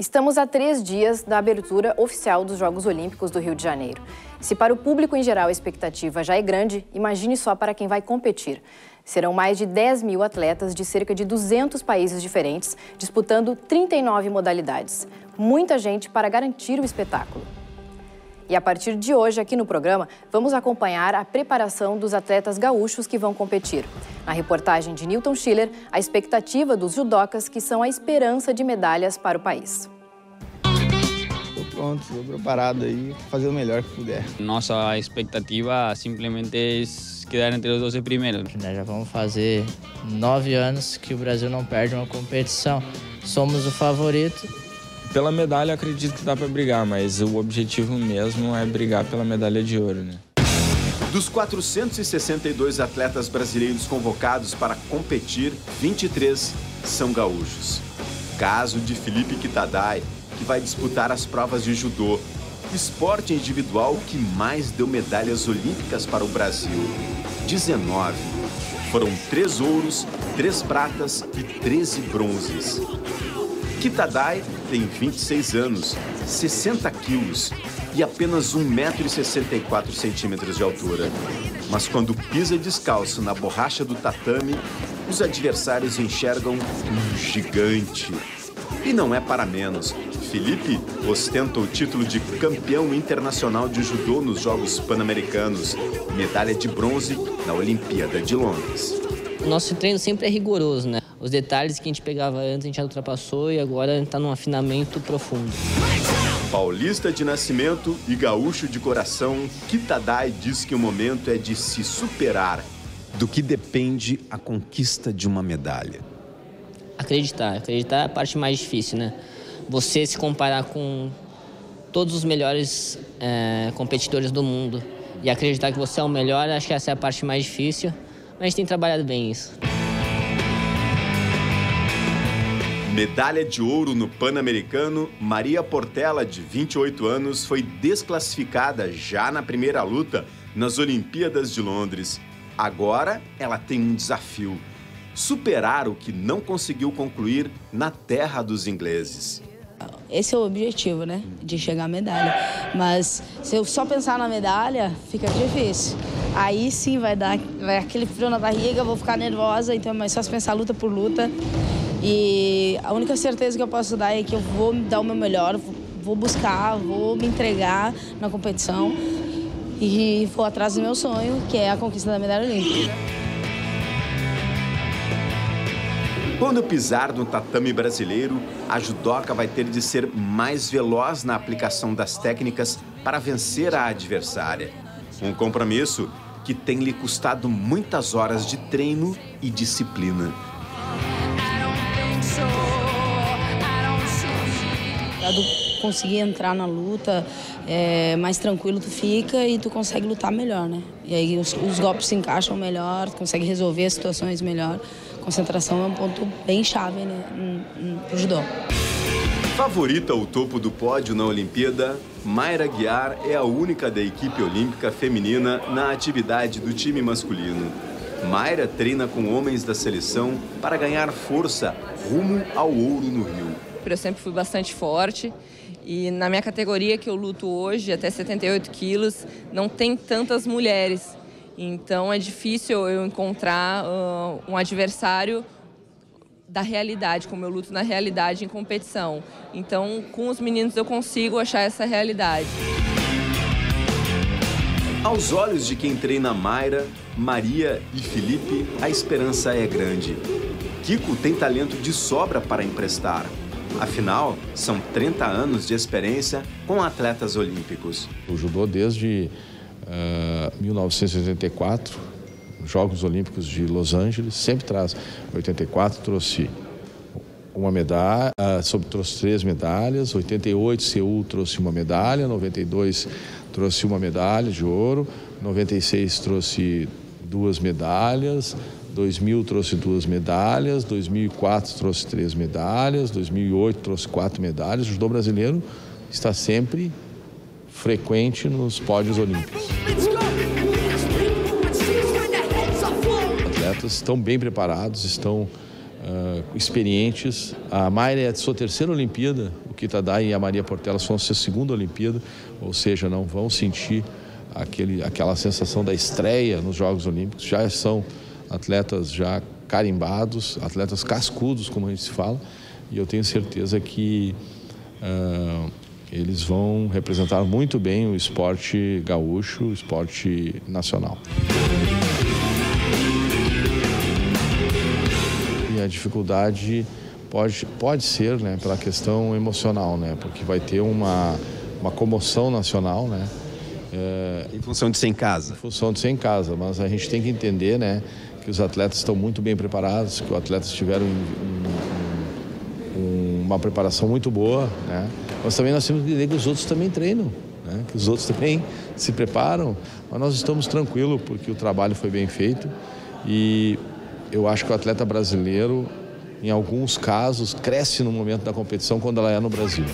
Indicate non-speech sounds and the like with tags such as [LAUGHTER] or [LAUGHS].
Estamos a três dias da abertura oficial dos Jogos Olímpicos do Rio de Janeiro. Se para o público em geral a expectativa já é grande, imagine só para quem vai competir. Serão mais de 10 mil atletas de cerca de 200 países diferentes, disputando 39 modalidades. Muita gente para garantir o espetáculo. E a partir de hoje, aqui no programa, vamos acompanhar a preparação dos atletas gaúchos que vão competir. Na reportagem de Newton Schiller, a expectativa dos judocas que são a esperança de medalhas para o país. Estou pronto, estou preparado aí, fazer o melhor que puder. Nossa expectativa simplesmente é quedar entre os 12 primeiros. Já vamos fazer nove anos que o Brasil não perde uma competição. Somos o favorito pela medalha, acredito que dá para brigar, mas o objetivo mesmo é brigar pela medalha de ouro, né? Dos 462 atletas brasileiros convocados para competir, 23 são gaúchos. Caso de Felipe Kitadai, que vai disputar as provas de judô, esporte individual que mais deu medalhas olímpicas para o Brasil. 19. Foram três ouros, três pratas e 13 bronzes. Kitadai tem 26 anos, 60 quilos e apenas 1,64m de altura. Mas quando pisa descalço na borracha do tatame, os adversários enxergam um gigante. E não é para menos. Felipe ostenta o título de campeão internacional de judô nos Jogos Pan-Americanos, medalha de bronze na Olimpíada de Londres. Nosso treino sempre é rigoroso, né? Os detalhes que a gente pegava antes a gente já ultrapassou e agora a gente está num afinamento profundo. Paulista de nascimento e gaúcho de coração, Kitadai diz que o momento é de se superar. Do que depende a conquista de uma medalha? Acreditar. Acreditar é a parte mais difícil, né? Você se comparar com todos os melhores é, competidores do mundo e acreditar que você é o melhor, acho que essa é a parte mais difícil. Mas a gente tem trabalhado bem isso. Medalha de ouro no Pan-Americano, Maria Portela, de 28 anos, foi desclassificada já na primeira luta nas Olimpíadas de Londres. Agora ela tem um desafio: superar o que não conseguiu concluir na terra dos ingleses. Esse é o objetivo, né? De chegar à medalha. Mas se eu só pensar na medalha, fica difícil. Aí sim vai dar vai aquele frio na barriga, vou ficar nervosa, então é mais fácil pensar luta por luta. E a única certeza que eu posso dar é que eu vou dar o meu melhor, vou buscar, vou me entregar na competição e vou atrás do meu sonho, que é a conquista da medalha olímpica. Quando pisar no tatame brasileiro, a judoca vai ter de ser mais veloz na aplicação das técnicas para vencer a adversária. Um compromisso que tem lhe custado muitas horas de treino e disciplina. Conseguir entrar na luta, é, mais tranquilo tu fica e tu consegue lutar melhor, né? E aí os, os golpes se encaixam melhor, tu consegue resolver as situações melhor. Concentração é um ponto bem chave né, pro judô. Favorita ao topo do pódio na Olimpíada, Mayra Guiar é a única da equipe olímpica feminina na atividade do time masculino. Mayra treina com homens da seleção para ganhar força rumo ao ouro no Rio. Eu sempre fui bastante forte e na minha categoria que eu luto hoje, até 78 quilos, não tem tantas mulheres. Então é difícil eu encontrar uh, um adversário da realidade, como eu luto na realidade em competição. Então, com os meninos eu consigo achar essa realidade. Aos olhos de quem treina Mayra, Maria e Felipe, a esperança é grande. Kiko tem talento de sobra para emprestar. Afinal, são 30 anos de experiência com atletas olímpicos. O judô desde uh, 1984, Jogos Olímpicos de Los Angeles, sempre traz. 84 trouxe uma medalha, uh, trouxe três medalhas, 88 Seul trouxe uma medalha, 92 trouxe uma medalha de ouro, 96 trouxe duas medalhas, 2000 trouxe duas medalhas, 2004 trouxe três medalhas, 2008 trouxe quatro medalhas. O judô brasileiro está sempre frequente nos pódios olímpicos. Os atletas estão bem preparados, estão uh, experientes. A Mayra é a sua terceira Olimpíada, Kitadai e a Maria Portela são a sua segunda Olimpíada, ou seja, não vão sentir aquele, aquela sensação da estreia nos Jogos Olímpicos. Já são atletas já carimbados, atletas cascudos, como a gente se fala, e eu tenho certeza que uh, eles vão representar muito bem o esporte gaúcho, o esporte nacional. E a dificuldade pode, pode ser né, pela questão emocional, né, porque vai ter uma, uma comoção nacional, né, é, em função de ser em casa. Em função de ser em casa, mas a gente tem que entender, né, que os atletas estão muito bem preparados, que os atletas tiveram um, um, uma preparação muito boa, né? Mas também nós temos que entender que os outros também treinam, né? Que os outros [LAUGHS] também se preparam, mas nós estamos tranquilos porque o trabalho foi bem feito e eu acho que o atleta brasileiro, em alguns casos, cresce no momento da competição quando ela é no Brasil.